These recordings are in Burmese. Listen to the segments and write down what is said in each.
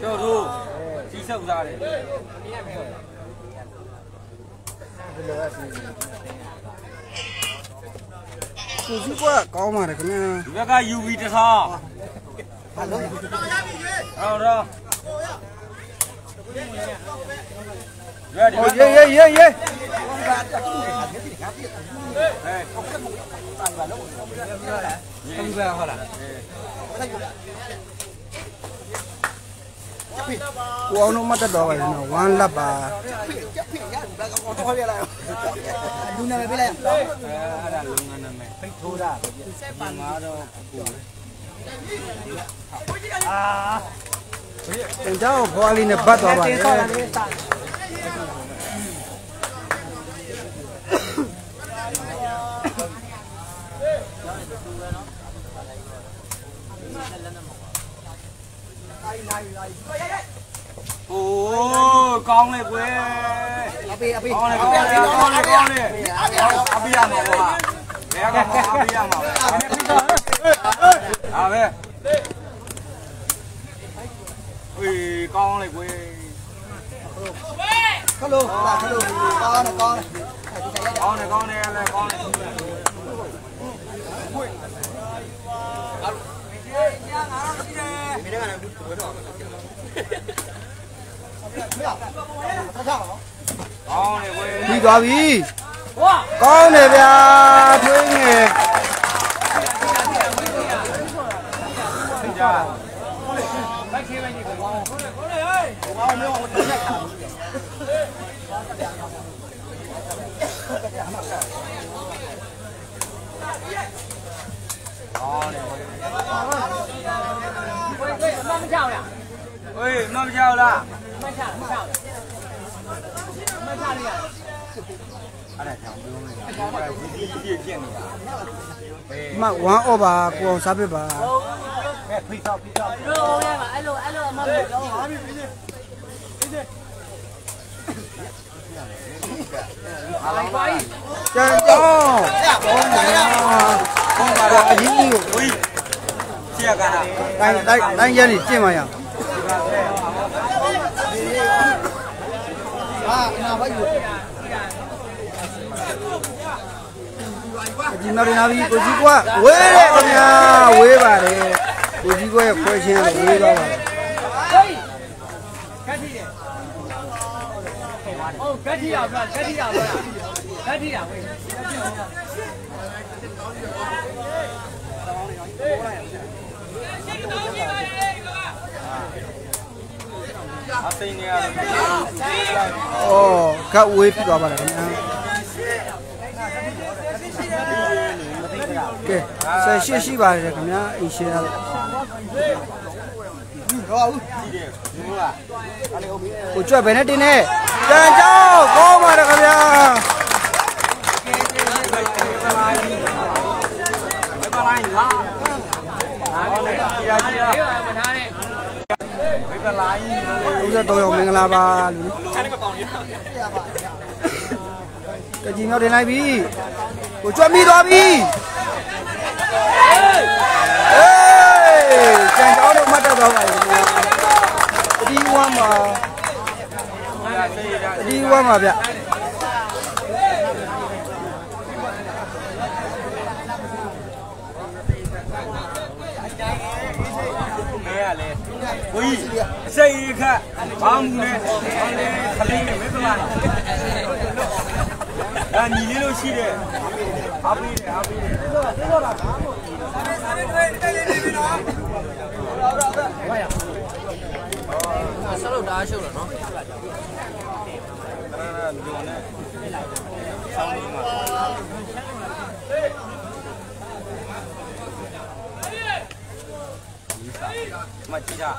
ကျော်တို့ကြီးဆောက်သားတယ်ကိုကြီးကကောင်းပါတယ်ခင်ဗျာဒီဘက်က UV တစ်ထောင်ဟုတ်တော့ရဒီဟိုရေရေရေရေဒီဘက်ဟုတ်လား ကိုအောင်တော့မတက်တော့ပါဘူးနော်ဝမ်းလက်ပါလူနာမပေးလိုက်အဲအဲ့ဒါလုံငန်းနာမည်ဖိတ်ထိုးတာပဲပြဆက်ပါငါတော့ကိုတင်ကြောက်ဖွာလေးနဲ့ bắt သွားပါတ โอ้ကောင်းလေကွယ်အပေးအပေးကောင်းလေကောင်းလေကောင်းလေကောင်းလေအပိရမှာကွာဘယ်ကအပိရမှာအာပဲဝေးကောင်းလေကွယ်ခလို့လာခလို့ကောင်းတယ်ကောင်းတယ်ကောင်းတယ်ကောင်းတယ်လည်းကောင်းတယ်ဆက်ဆောင်ကောင်းတယ်ကွယ် ပြီးသွားပြီကောင်းတယ်ဗျာထွေးငယ်ကြာเฮ้ ยမမကြောက်လားမချမချမချလေးရအဲ့ဒါကြောင့်ပြောနေတယ်ဒီဒီပြည့်ပြည့်နေတာမဝမ်းအော့ပါကိုအောင်စားပစ်ပါအဲဖိဆောက်ဖိဆောက်လို့ရမှာအဲ့လိုအဲ့လိုအမမလို့တော့ဟာပြီပြီအားလုံးပါကြံကြောင်းကောင်းတယ်ကောင်းပါဗျာလားအကြီးကြီးကိုဝေးရှေ့ကနာတိုင်းတိုင်းတိုင်းရဲနေကျင့်ပါရအောင် နာပါယူအကြီးနောက်တင်လာပြီကိုကြီးကဝေးတယ်ခင်ဗျာဝေးပါတယ်ကိုကြီးကရဲ့ခွဲချင်းကဝေးသွားပါတယ်ဟုတ်ဂတ်ထီရဗျာဂတ်ထီရဗျာဂတ်ထီရဝေး အသိနေရတယ်ဩကတ်ဝေးဖြစ်သွားပါတယ်ခင်ဗျာကဲဆက်ရှိရှိပါတယ်ခင်ဗျာအင်းရှင်းရတော့တော့ဦးကြည့်တယ်ဘူးလားကိုကြွက်ဘယ်နဲ့တင်းနေကြံကြောင်းကောင်းပါတယ်ခင်ဗျာဘယ်ပါလိုက်လားအားလည်းကြာကြာမထားနဲ့ဘယ်ပါလိုက် 33ရောက်မင်္ဂလာပါလူကကြီးမြောက်တင်လိုက်ပြီကိုကြွက်မိသွားပြီအေးကြံကြောင်းတော့မှတ်တတ်သွားပါပြီခင်ဗျာအဒီဝမ်းမှာအဒီဝမ်းမှာဗျ မဲရလေ ဝီအစိတ်ခတ်ဘာမှုနဲ့ဘာလဲခလေးနဲ့မင်းကလာဒါညီလေးလို့ရှိတယ်အားပေးတယ်အားပေးတယ်ဆက်လို့တားရှုပ်လာနော်အဲ့ဒါညော်နဲ့ဆောင်းလေးမှာ မကြည့်တာ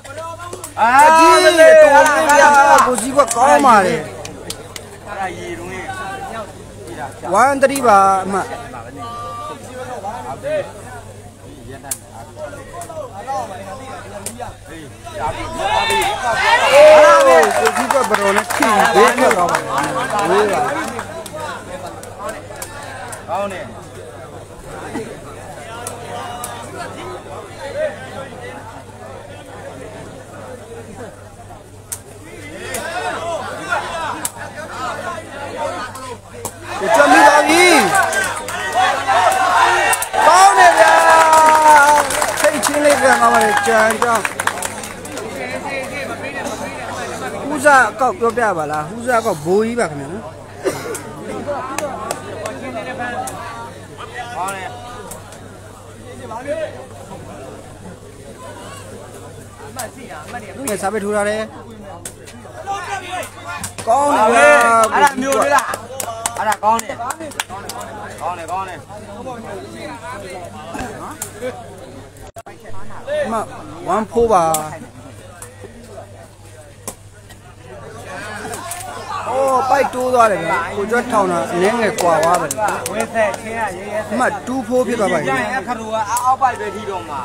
အာအကြီးတော်နေဗျာကိုကြီးကကောင်းပါတယ်အဲ့ဒါရေတုံးလေးကြည့်တာကြာဝမ်းတတိပါအမှတ်အားပေးရက်တန်းအားပေးအေးအားပေးအားပေးအေးကိုကြီးကဘရောနဲ့ခိဘေးထွက်သွားပါတယ်ဝေးပါကောင်းတယ် စာအ ကောက်ပြောပြပါလားဟူစာအကောက်ဘိုးကြီးပါခင်ဗျာနော်ဟောင်းနေသူ့ရဲ့စာပေထိုးထားတယ်ကောင်းဟောတယ်လေဗျာအဲ့ဒါမျိုးလေးလားအဲ့ဒါကောင်းတယ်ကောင်းတယ်ကောင်းတယ်ကောင်းတယ်အမ1ဖိုးပါ အိုးပိုက်တိုးသွားတယ်ဗျာကိုကျွတ်ထောင်တာအနည်းငယ်ကွာသွားတယ်ဗျာ ဝင်းဆက်ချင်းရရေးရဲ အမ2ဖိုးဖြစ်သွားပါ ကျ ပြီ န်အခါတော့အောက်ပိုက်ပဲထီတော့မှာ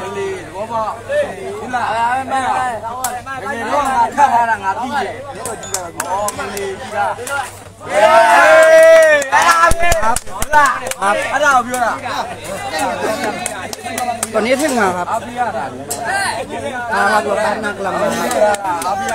မလေးဘောပေါ့ဒီလားအဲ့ဒါမှငယ်တော့ငါခတ်ထားတာငါသိတယ်ဩမလေးကြီးလားဟေးအဲ့ဒါပဲဟုတ်လားအဲ့ဒါကိုပြောတာ ตอนนี้ถึงงาครับ အပြရတာလေ อ่าครับเราแป๊บนักลำครับ အပြရ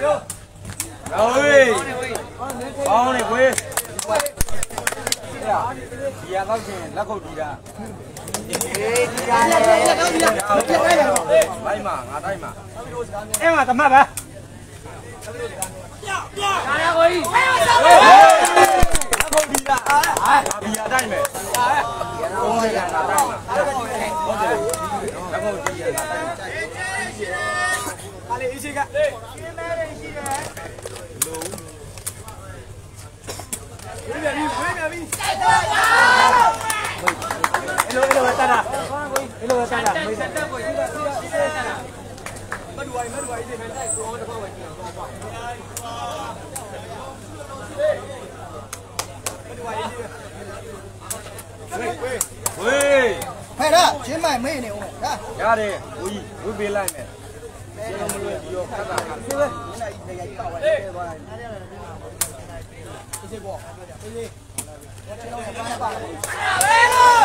Yo. Rồi. Con này quê. တာဒီရတော့ချင်းလက်ခုပ်တီးတာအေးဒီရလက်ခုပ်တီးတာဒီရလက်ခုပ်တီးတာလိုက်မှာငါတိုက်မှာအဲ့မှာသမတ်ပါပြပြဒါရကိုကြီးအဲ့မှာသမတ်ပါ ရချင်းမိုင်မေးနေဦးမယ်ဟာရတယ်ဝီဝေးပေးလိုက်မယ်ကျေလုံးမလို့ဒီရောခက်တာခက်ဒီပဲနေနေရိုက်ပါဝဲသွားတယ်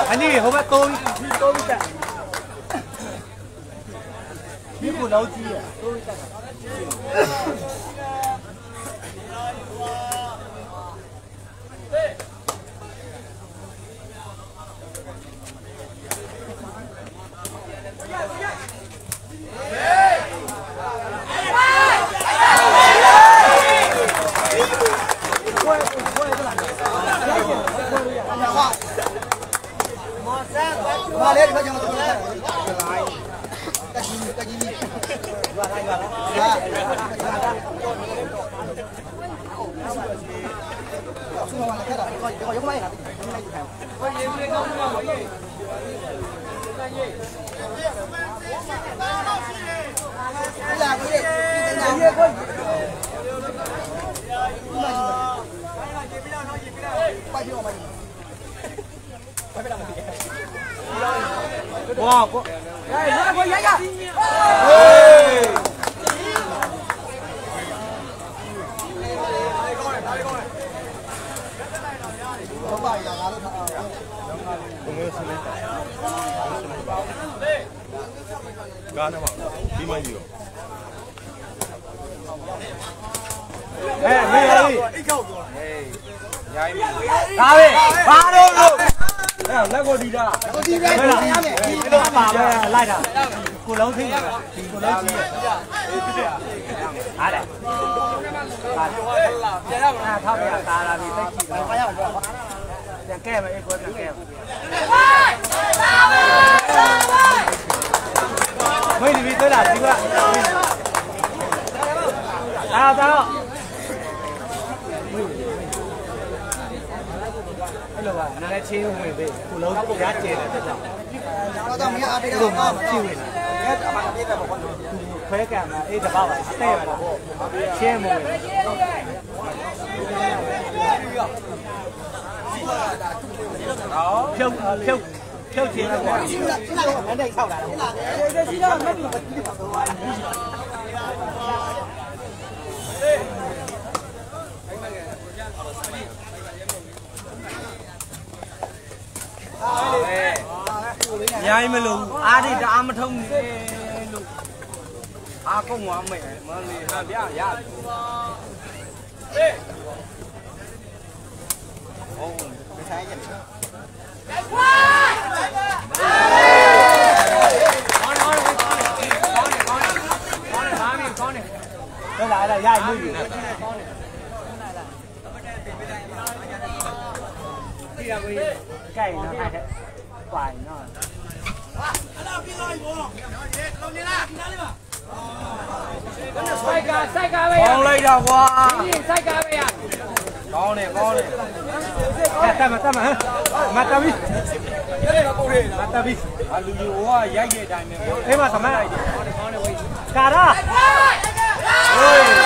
အနီးဟိုဘက်သုံးသုံးတက်ဒီကိုလောက်ကြီးရသုံးတက်ဘာလဲဒီဘက်ကျွန်တော်တို့တက်ကြီးတက်ကြီးဘာလိုက်ပါ လားဆူမလာခဲ့တာဒီကရုံးလိုက်တာလာကိုရေဒီနာရေကိုပါပြောပါ ဝါကောရရကိုရရဝေးဘာပါရငါတို့ထားအောင်ကားနဲ့မှဒီမကြီးရောဟဲ့မေးရ လေးအိတ်ခောက်သွားဟေးရိုင်းဒါပဲဘာလို့လို့အဲ့လက်ကိုတီးတာကိုဒီပဲကိုရမယ်ဒီဒီလိုပါပဲလိုက်တာကိုလုံးသိတယ်ဒီကိုလုံးကြီးရဟာလေပြန်ရမှာထားပြတာလာပြီသိကြည့်တော့ဘာရမှာတော့ပြန်ကဲမယ်အေးကိုပြန်ကဲမင်းဒီပြီးသေးလားဒီကအာတော့ အဲ့လိုပါနားနဲ့ချင်းဝင်ပြီကိုလုံးကြားကျဲတယ်တက်တော့တော့တော့မရအားပေးဒီတော့လိုမှတော့ဖြစ်ဝင်လာအဲအမှန်ပြေးတယ်ပေါ့ကွာခွဲကံမှာအေးတပောက်အတဲ့ရတာရှင်းမဝင်ဖြုတ်ဖြုတ်ဖြုတ်ခြင်းတော့ဒီလားဒီလားအဲ့ဒါဆောက်လာတယ်ဒီလားမတ်ဘူးဒီပါအ များကြီးမလို့အားတွေတအားမထုံနေလို့အားကုန်သွားမယ်မလေးဟာဗျာရကောင်းတယ်ကောင်းတယ် ကောင်းတယ်ကောင်းတယ်ဟုတ်လားအဲ့ဒါရိုက်မှုယူဒီရကိုကြိုက်နော်အဲ့ဒါပိုင်နော်စိုက်ကစိုက်ကပဲကောင်းလိုက်တာကွာစိုက်ကပဲရကောင်းတယ်ကောင်းတယ်အဲ့တမတမမတမီမတမီအလူလူဟိုကရိုက်တဲ့အတိုင်းပဲကောင်းအဲ့မှာသမလိုက်ကာရာတယ်ဝ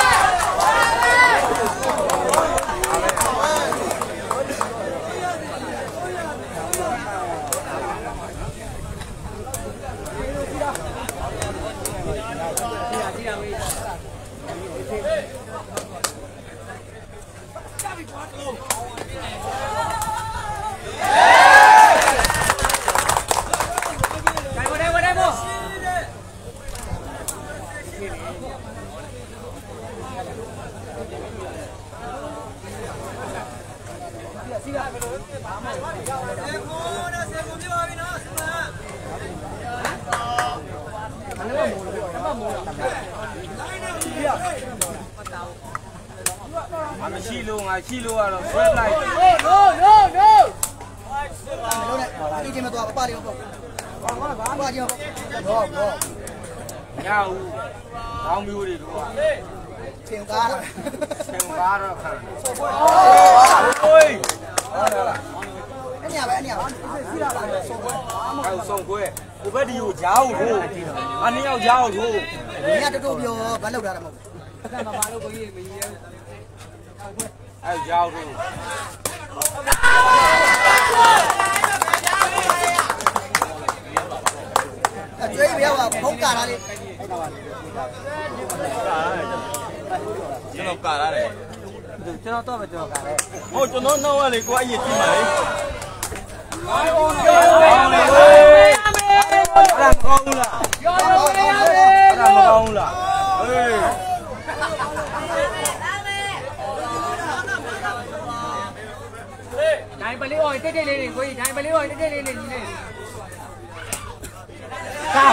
အမရှိလို့ငါရှိလို့ကတော့ဆွဲလိုက် no no no လုံးနဲ့ဒီချိန်မှာတော့အပလေးပေါ့ဘာဘာဘာဘာကြောက်တော့ဘောညောင်းကောင်းမျိုးတွေတော့ထင်သားထင်သားတော့ခံဟိုးဟိုးအဲ့ညာပဲအဲ့ညာပါစီးရပါဆော်ခွဲဟောဆော်ခွဲကိုဘက်ဒီကိုကြားအောင်ဟိုအနည်းရောက်ကြားအောင်ဟိုညတော်တော်ပြောဘာလောက်တာလဲမဟုတ် အဲ့ဂျားကိုထိုးအကျွေးပြောပါဖုံးကာတာလေးကျွန်တော်ကာရတယ်ကျွန်တော်တော့ပဲကျွန်တော်ကားတယ်ဟုတ်ကျွန်တော်နောက်ကလေကိုအရင်ကြ ည့်ပါလေအဲ့ဒါမကောင်းဘူးလားအဲ့ဒါမကောင်းဘူးလားဟေးဒိုင်ပလေးအော်တိတ်တိတ်လေးတွေကိုကြီးဒိုင်ပလေးအော်တိတ်တိတ်လေးလေးကြီးလေးကာ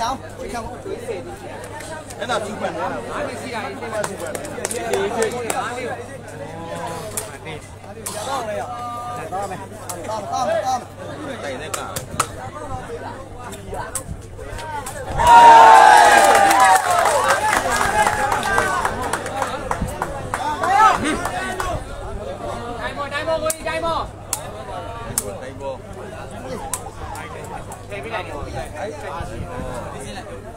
မရဘူးကဲသူမကန်ဘူးကဲသူမကန်ဘူးမက်ဆီစီပေါ့ကိုကလူစိတ်ရှိတယ်နော်ကဲသူမကန်အဲ့တော့တော့သူကပေါ်တော့ကဲသူမကန်တော့ကဲနာဝင်လိုက်လောင်းဒီကောင်အဲ့ဒါသူ့ပန်နေတာတော့တော့တော့တိုင်တဲ့ကာ ဒိုင်မောဒိုင်မောကိုကြီးဒိုင်မော တိုင်ပေါ် ဖေးပြလိုက်တယ်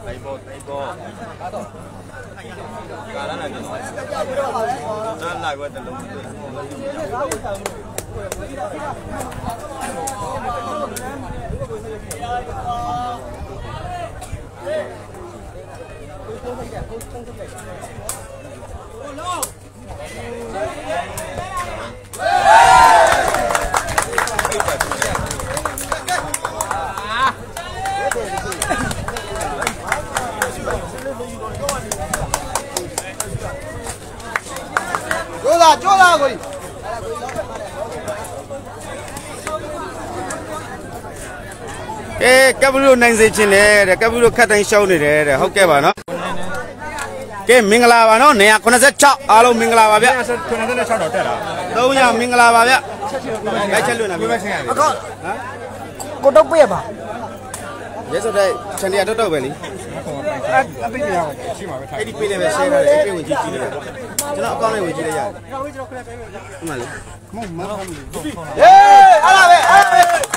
တိုင်ပေါ်တိုင်ပေါ်ကာရနာကျွန်တော်နားလိုက်ဝတ်တယ်လုံးတွေ့ ကျိုးသားကျိုးသားကိုကြီး ကဲကပ်ဘူးလို့နိုင်စေခြင်းလေတဲ့ကပ်ဘူးလို့ခတ်တိုင်းရှောင်းနေတယ်တဲ့ဟုတ်ကဲ့ပါနော်ကဲမင်္ဂလာပါနော်186အားလုံးမင်္ဂလာပါဗျ96တော့တက်လာ300မင်္ဂလာပါဗျခိုက်ချက်လွတ်နေပြီအကောကိုတော့ပြရပါရဲဆိုတဲ့ချန်တရတော့တော့ပဲလीအပိတ်ပြရအောင်ရှိမှာပဲထားအဲ့ဒီပေးနေပဲ share ထားတယ်အဲ့ဒီဝင်ကြည့်ကြည့်လိုက်ကျွန်တော်အကောင့်လေးဝင်ကြည့်လိုက်ရတယ်ဟုတ်မှာလေမဟုတ်မဟုတ်ဟေးအားလာပဲအားလာပဲ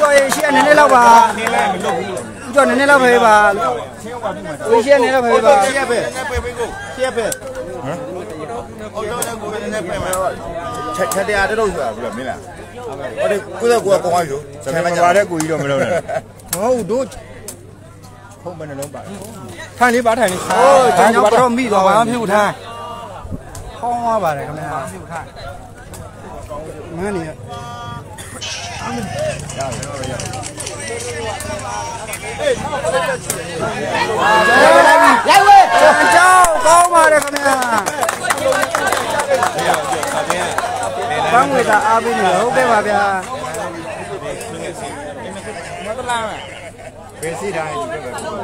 ကျော်ရင်ရှေ့နည်းနည်းလောက်ပါနေလဲမလုပ်ဘူးလို့ကျော်နည်းနည်းလောက်ပဲပါကိုရှေ့နည်းနည်းလောက်ပဲပါရှေ့ပဲရှေ့ပဲအော်တော့လည်းကိုယ်လည်းပဲမယ်ချက်ချက်တရားတော့တော့ဆိုတာဘူးလားမင်းလားဟိုဒီကိုယ်ကကိုယ်ကောင်းပြီလို့ဆယ်မကြပါတဲ့ကိုကြီးတော့မလုပ်နဲ့မဟုတ်တို့ဖုန်းမနှလုံးပါထိုင်လေးပါထိုင်လေးဟိုကျွန်တော်တော့မိသွားပါမဖြစ်ဘူးထားဟောင်းသွားပါတယ်ခင်ဗျာမန်းနေရ လိုက်ဝဲကြောက်ကောင်းပါတယ်ခင်ဗျာဘန်းဝေတာအားပေးနေဟုတ်ကဲ့ပါဗျာမတလားဘယ်စီတိုင်းဒီလို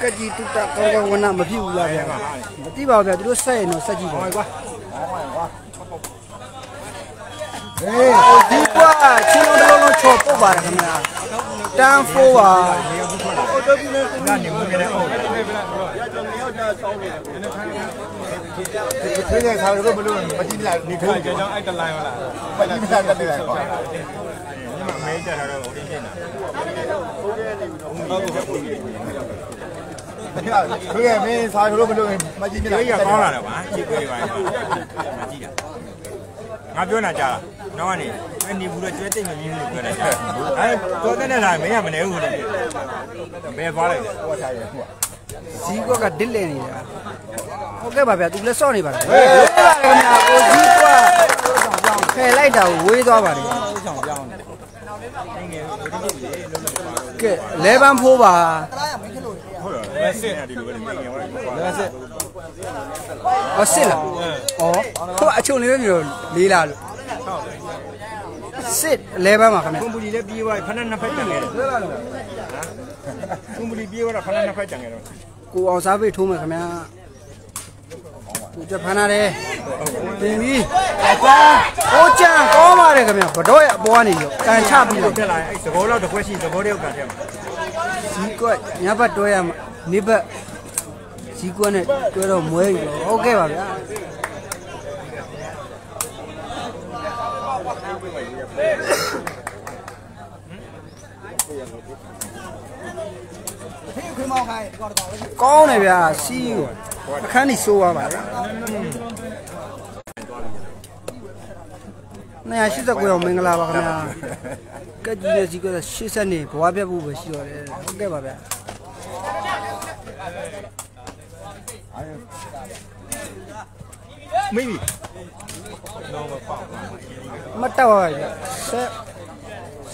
ပဲကကြီးတုတကောင်းကောင်းဝနမဖြစ်ဘူးလားဗျာမသိပါဘူးဗျာသူတို့ဆက်ရင်တော့ဆက်ကြည့်ပါ ကွာဟေးဒီကွာချင်းလုံးတစ်လုံးလုံးချော်ပုတ်ပါတယ်ခင်ဗျာတန်းဖိုးပါကနေမနေနဲ့အော်ဖေးတဲ့ခါတော့ဘလို့မကြည့်လိုက်နေခိုးကြောင်းအဲ့တလိုင်းဟုတ်လားမကြည့်မလားတက်တယ်ကွာညီမမဲကြတာတော့ဟိုတင်းရှင်းတာဖေးရမင်းစားလို့မလို့မကြည့်မလားကြီးကောင်းလာတယ်ဗျာချစ်ခွေးပါမကြည့်တာငါပြောနေတာကြားလား နောက်ကနေအဲ့နေဘူးတော့ကျွဲတိတ်မမြင်လို့ပြောနေတာအဲ့တော့တဲ့နေတာမင်းကမနေဘူးလို့ဘယ်သွားလိုက်လဲဟောထားရခုဇီးကွက်ကဒစ်လည်နေတာဟုတ်ကဲ့ပါဗျာသူလည်းစော့နေပါတယ်ဟေးပါတယ်ခင်ဗျာကိုဇီးကွက်ဖယ်လိုက်တာကိုဝေးသွားပါတယ်ကဲလဲပန်းဖိုးပါဟုတ်တယ်လက်စစ်နေဒီလိုပဲနေနေပါလက်စစ်ဟောစစ်လားဩဟိုအချုံလေးပဲမျိုးလေးလာလို့ စစ်လဲပန်းပါခင်ဗျာကွန်ပူလီလည်းပြေးသွားဖဏနှစ်ဖက်ကြံခဲ့တယ်ကွန်ပူလီပြေးသွားတာဖဏနှစ်ဖက်ကြံခဲ့တော့ကိုအောင်စားပိတ်ထိုးမယ်ခင်ဗျာကိုကြဖမ်းလာတယ်တင်ပြီအပန်းဟိုကြံကောင်းပါတယ်ခင်ဗျာဘတော်ရဲ့အပေါ်ကနေရောကန်ချပြီးတော့တက်လာအဲ့သဘောတော့တစ်ခွက်ရှိသဘောတယောက်ကတည်းကဇီးကွက်ညဘတ်တွဲရမှာနေဘတ်ဇီးကွက်နဲ့တွဲတော့မွဲပြီတော့ဟုတ်ကဲ့ပါဗျာ ကောင်းတယ်ဗျာစီးကိုအခန်းကြီးဆိုးသွားပါလေ289ရောမင်္ဂလာပါခင်ဗျာကက်ကြီးနဲ့စီးကွက်80နေဘွားပြတ်ဖို့ပဲရှိတော့တယ်ဟုတ်ကဲ့ပါဗျာမိပြီ မတ်တော့ပါဗျာဆယ်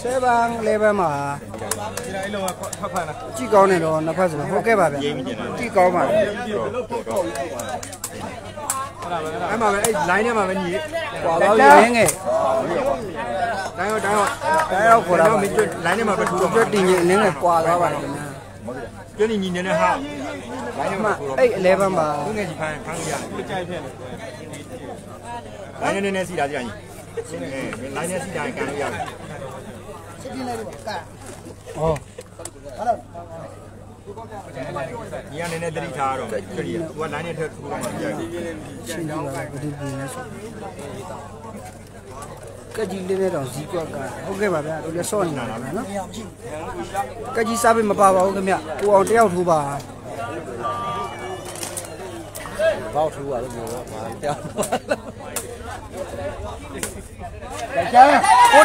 ဆယ်ဘန်လေဘန်မှာဒီတိုင်းလုံးကဖတ်ဖတ်လားကြည့်ကောင်းနေတော့နှစ်ဖက်ဆိုတော့ဟုတ်ကဲ့ပါဗျာကြည့်ကောင်းပါဗျာအဲ့မှာပဲအဲ့ line ထဲမှာပဲညီကွာတော့ရင်းငယ်တိုင်းတော့တိုင်းတော့ဒါရောက်ခေါ်တာပါမင်း line ထဲမှာပဲထူတော့ကျွတ်တင်ကြီးအနည်းငယ်ကွာသွားပါတယ်ခင်ဗျာကျွတ်ညီညီနေတဲ့ဟာ line ထဲအမမှာထူတော့အဲ့အလဲဘန်မှာသူငယ်ကြီးဖမ်းဖမ်းရတယ်ကြိုက်ဖြစ်နေ line နဲ့နဲ့စီတာကြာညီ အဲ line နဲ့စီတာကန်လို့ရတယ်ဩညီကနေနဲ့တတိထားတော့ကျွတ်ရီသူက line နဲ့ထထူတော့မှကြာတယ်ရှင်းကြည့်ပါလားဘယ်သူပြင်လဲဆိုကက်ကြီးလေးနဲ့တော့ဇီးကွက်ကဟုတ်ကဲ့ပါဗျာသူလည်းစော့နေတာပါနော်ကက်ကြီးစားပေးမပါပါဘူးခင်ဗျကိုအောင်တယောက်ထိုးပါဘောက်ထူပါလို့ပြောတော့မာတောင်းကို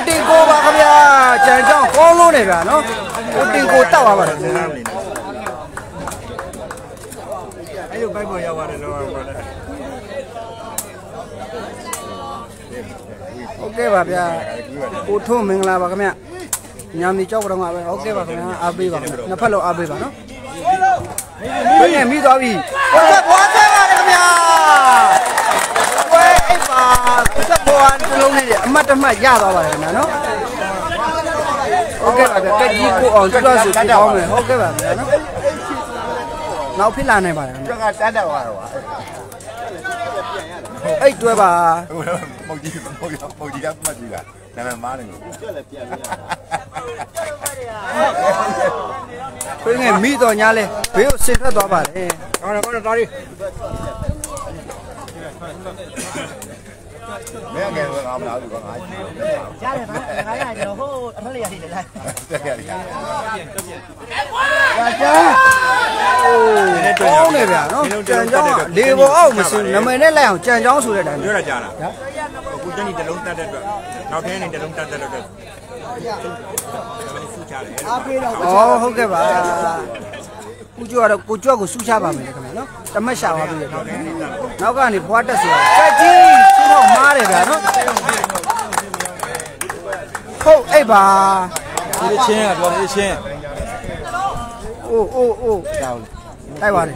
တင်ကိုပါခင်ဗျာကြံကြောင်းကောင်းလို့နေဗျာနော်ကိုတင်ကိုတောက်သွားပါတယ်ခင်ဗျာအဲ့လိုပိုက်ပေါ်ရောက်ရတယ်တော့ဟုတ်တယ်ဟုတ်ကဲ့ပါဗျာကိုထုံးမင်္ဂလာပါခင်ဗျညမီကြောက်တော့မှာပဲဟုတ်ကဲ့ပါခင်ဗျာအားပေးပါခင်ဗျနှစ်ဖက်လုံးအားပေးပါနော်ဘယ်နဲ့မိသွားပြီကိုဆက်ဘွားဆက်ပါလေခင်ဗျာဝဲအိပ်ပါ ကိုဆက်ဘွားတစ်လုံးနဲ့အမတ်တမတ်ရသွားပါတယ်ခင်ဗျာနော်ဟုတ်ကဲ့ပါဗျာတက်ကြီးကိုအောင်ကျွတ်ဆိုတောင်းမယ်ဟုတ်ကဲ့ပါဗျာနော်နောက်ဖြစ်လာနိုင်ပါတယ်ခင်ဗျကတတ်တော့ပါတော့အဲ့တွဲပါမုတ်ကြီးမုတ်ကြီးမုတ်ကြီးကမှတ်ကြည့်တာနာမည်မားတယ်လို့ခွေးငယ်မိတော်ညာလဲဘေးကိုဆင်ထွက်သွားပါတယ်ကောင်းတယ်ကောင်းတယ်တော်ရီ မင်းငယ်ကငါမလားဘူးကငါကြီးရတယ်ဗျာခါရကျွန်တော်ဟိုအထက်လေးရရှိတယ်လားတက်ရတယ်ကြာကြာကောင်းနေဗျာနော်ကြံကြောင်းကလေပေါ်အောက်မစင်နမည်နဲ့လိုက်အောင်ကြံကြောင်းဆိုတဲ့အတိုင်းပြောရကြလားအခုတနေ့တလုံးတတ်တဲ့အတွက်နောက်ထင်းနေတလုံးတတ်တဲ့အတွက်ဆူချတယ်အားပေးတော့ဩဟုတ်ကဲ့ပါကိုကျွတ်ကတော့ကိုကျွတ်ကိုစူးချပါမယ်လေခင်ဗျာနော်တမက်ရှာသွားပြီလေနောက်ကနေဘွားတက်ဆိုတော့တက်ကြီးသူ့ တော့မားတယ်ဗျာနော်ဟုတ်အဲ့ပါဒီချင်းကပြောနေချင်းအိုးအိုးအိုးတိုက်ပါလေ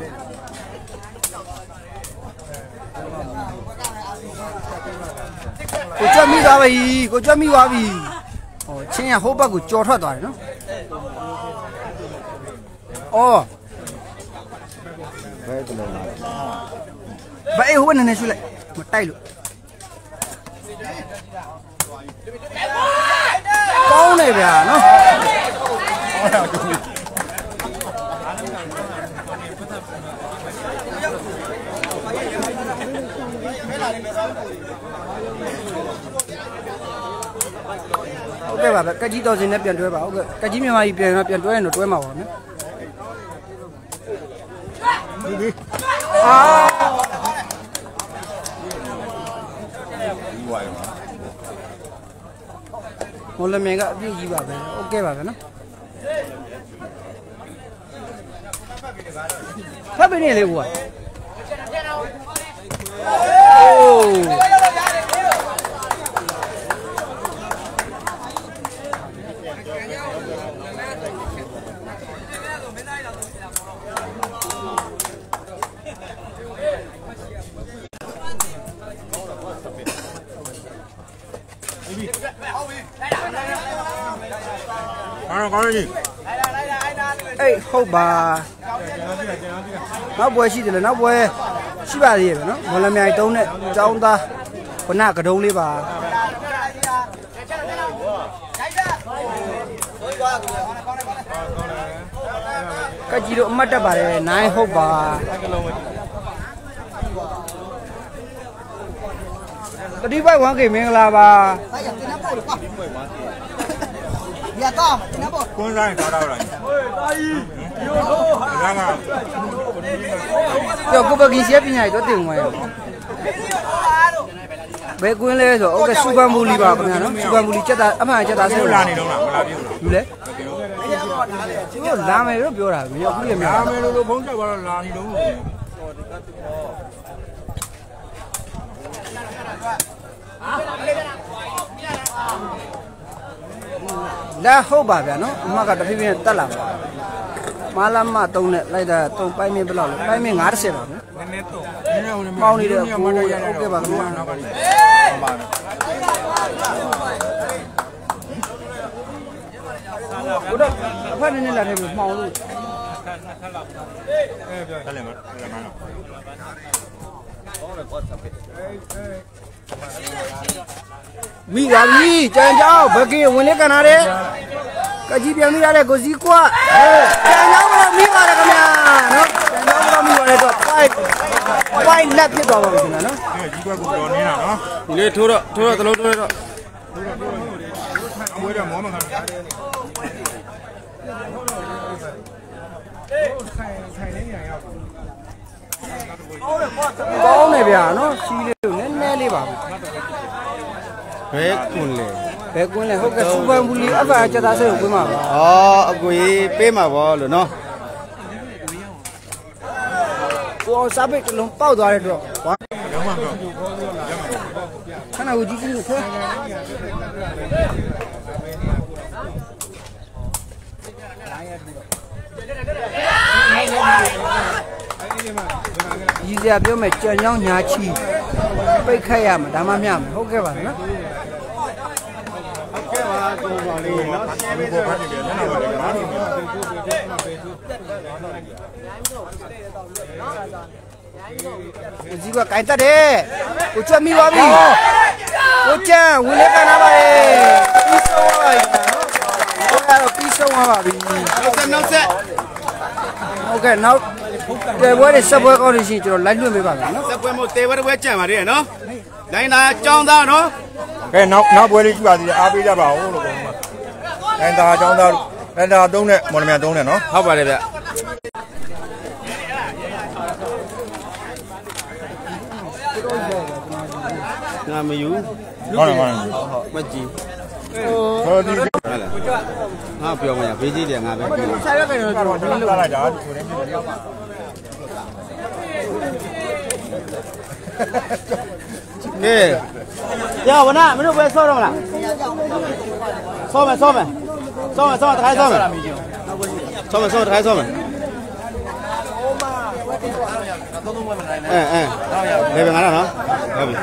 ကိုကျွတ်မိသွားပြီကိုကျွတ်မိသွားပြီဟောချင်းရဟိုဘက်ကိုကြော်ထွက်သွားတယ်နော်အော်ဘယ်ကလုံးလားဘာအေးဟိုဘက်နည်းနည်းရွှေ့လိုက်မတိုက်လို့ ကောင်းနေဗျာနော်ဟုတ်ကဲ့ပါဗျကက်ကြီးတော်စင်နဲ့ပြန်တွဲပါဟုတ်ကဲ့ကက်ကြီးမြန်မာကြီးပြန်ပြန်တွဲရင်တော့တွဲမှာပါနော်အာ ဒီ ဝါရော မော်လမြိုင်ကအပြည့်ကြီးပါပဲโอเคပါပဲနော်ဖတ်ပြနေလေကွာအိုးကော တော့ကောင်းနေအေးဟုတ်ပါနောက်ပွဲရှိတယ်လေနောက်ပွဲရှိပါသေးရဲ့နော်မော်လမြိုင်တုံးနဲ့ကျောင်းသားခုနကတုံးလေးပါကကြီးတို့အမှတ်တက်ပါတယ်နိုင်ဟုတ်ပါ35 1K မင်္ဂလာပါ35 1K 你要打嘛？今天不？工人打到了。大姨，看看。要不把给些皮伢都顶完。ဘယ်ကွင်းလဲဆိုတော့ဟုတ်ကဲ့စူပန်ဘူလီပါခင်ဗျာနော်စူပန်ဘူလီကြက်သားအမှန်ကြက်သားဆဲလာနေတော့လားမလာပြုတ်လားဘူးလေကျွန်တော်လာမယ်လို့ပြောတာမရောက်ဘူးလေများလာမယ်လို့ဘုန်းကျော်ကတော့လာနေတော့ လက်ဟုတ်ပါဗျာနော်အမကတဖြည်းဖြည်းတက်လာပါမာလာမတုံးနဲ့လိုက်တာတုံပိုင်းမင်းဘယ်လောက်လဲပိုင်းမင်း90ပါဗျာနည်းနည်းတော့နည်းနည်းဟိုပေါင်းနေတဲ့ကိုဟုတ်ကဲ့ပါခင်ဗျာနောက်ပါလိမ့်ပါဘုဒ္ဓအဖက်နည်းနည်းလာထဲမှာမှောင်လို့တယ်လေမတယ်မနော် မိပါပြီကြံကြောင်းဘကေဝင်လေးကန်လာတယ်ကကြီးပြန်မိရတဲ့ကိုစီကွာကြံကြောင်းကတော့မိပါတယ်ခင်ဗျာနော်ကြံကြောင်းကတော့မိပါတယ်တော့ပိုင်းပိုင်းလက်ဖြစ်သွားပါပြီခင်ဗျာနော်ဒီကွက်ကိုတော်နေတာနော်ဒီလေးထိုးတော့ထိုးတော့သလုံးထိုးတော့အမွေးတော့မောမခံတာကောင်းတယ်ဗျာနော်စီးလေးကိုနည်းနည်း လေးပါပဲဘဲကွန်လေဘယ်ကွင်းလဲဟုတ်ကဲ့စူပန်ဘူလီအဖာချက်သားစိတ်ကိုကွင်းပါပါဩအကိုကြီးပေးမှာဗောလို့နော်ကိုအောင်စားပိတ်တစ်လုံးပေါက်သွားတဲ့တော့ဝါတော့မှတော့ခဏကိုကြည့်ကြည့်လို့ခွဲရ ည်စရာပြောမယ်ကြံကြောင်းညာချီပိတ်ခတ်ရမှာဒါမှမျှမယ်ဟုတ်ကဲ့ပါနော်ကဲပါကိုပါလေးနော်ဒီပေါ်ဖတ်နေတယ်နော်ဘာလို့လဲကိုကြီးကကင်တက်တယ်ကိုကျွတ်မိသွားပြီကိုကျန်ဝင်လက်ကန်လာပါလေပြီးဆုံးသွားပါပြီနော်ဟုတ်ကဲ့တော့ပြီးဆုံးသွားပါပြီနောက်ဆက်နောက်ဆက် ဟုတ်ကဲ့နောက်တယ်ပွဲတွေဆက်ပွဲကောင်းနေရှိရင်ကျွန်တော်လိုက်လွှင့်ပေးပါမယ်နော်ဆက်ပွဲမို့တေဝရပွဲကြံပါလေနော်လိုင်းသားចောင်းသားနော်ကဲနောက်နောက်ပွဲလေးကြည့်ပါသေးတယ်အားပေးကြပါဦးလို့ပြောမှာအဲဒါအကြောင်းသားအဲဒါသုံးနဲ့မော်လမြိုင်သုံးနဲ့နော်ဟုတ်ပါတယ်ဗျငါမယူဟုတ်တယ်ဟုတ်တယ်မကြည့် ဟောဒီကဟုတ်လားငါပြောမရဘေးကြီးတယ်ငါပဲပြောဆက်ရက်ကတော့ကျွန်တော်တော့လာလိုက်တာဒီကိုရင်းပြတယ်ကဲကြောဝနာမင်းတို့ပဲဆောတော့မလားဆောမယ်ဆောမယ်ဆောမယ်ဆောမယ်တခါဆောမယ်ဆောမယ်ဆောမယ်တခါဆောမယ်အဲအဲလေပဲငါတော့နော်ဟုတ်ပြီ